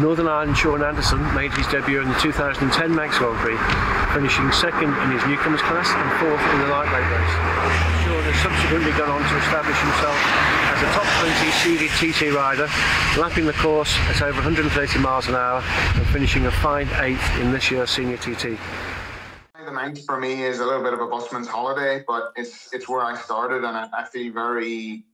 Northern Ireland Shaun Anderson made his debut in the 2010 Manx Grand Prix, finishing second in his newcomers class and fourth in the lightweight race. Shaun has subsequently gone on to establish himself as a top 20 seeded TT rider, lapping the course at over 130 miles an hour and finishing a fine eighth in this year's senior TT. The Manx for me is a little bit of a busman's holiday, but it's it's where I started, and I, I feel very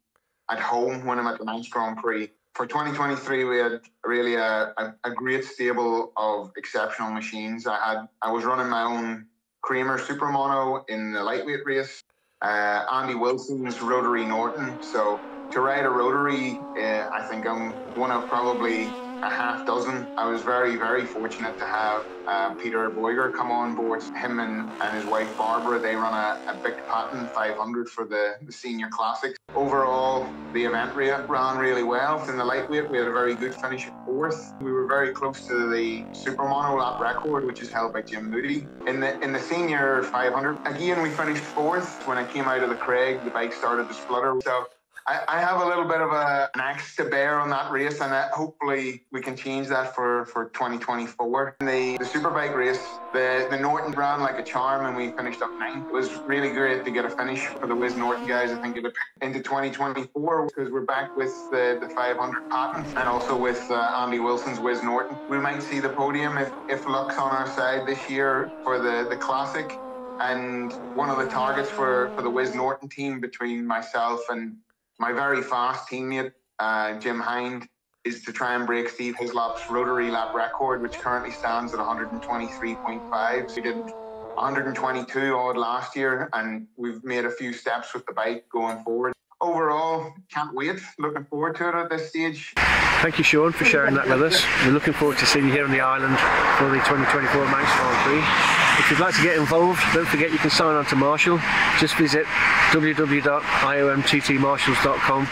at home when I'm at the Manx Grand Prix for 2023, we had really a, a, a, great stable of exceptional machines. I had I was running my own Kramer Super Mono in the lightweight race. Uh, Andy Wilson's Rotary Norton. So to ride a rotary, uh, I think I'm one of probably a half dozen. I was very, very fortunate to have uh, Peter Boyger come on board. Him and, and his wife Barbara, they run a, a big Paton 500 for the, the senior classics. Overall, the event ran really well. In the lightweight, we had a very good finish at fourth. We were very close to the super mono lap record, which is held by Jim Moody. In the in the senior 500, again, we finished fourth. When I came out of the Creg, the bike started to splutter. So I, I have a little bit of a, an axe to bear on that race, and uh, hopefully we can change that for, for 2024. In the, the Superbike race, the, the Norton ran like a charm, and we finished up ninth. It was really great to get a finish for the Wiz Norton guys. I think it into 2024 because we're back with the, the 500 Paton and also with uh, Andy Wilson's Wiz Norton. We might see the podium if, if luck's on our side this year for the, the Classic. And one of the targets for, for the Wiz Norton team between myself and my very fast teammate, uh, Jim Hind, is to try and break Steve Hislop's rotary lap record, which currently stands at 123.5. So he did 122 odd last year, and we've made a few steps with the bike going forward. Overall, can't wait. Looking forward to it at this stage. Thank you, Shaun, for sharing that with us. We're looking forward to seeing you here on the island for the 2024 Manx Grand Prix. If you'd like to get involved, don't forget you can sign on to Marshall. Just visit www.iomttmarshalls.com